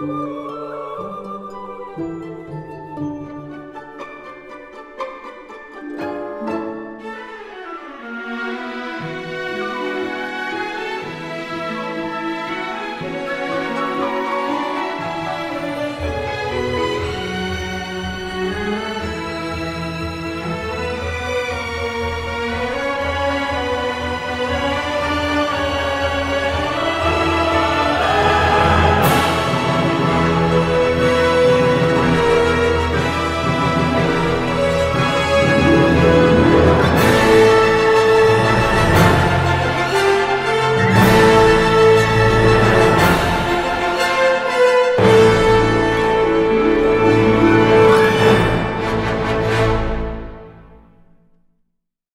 Oh.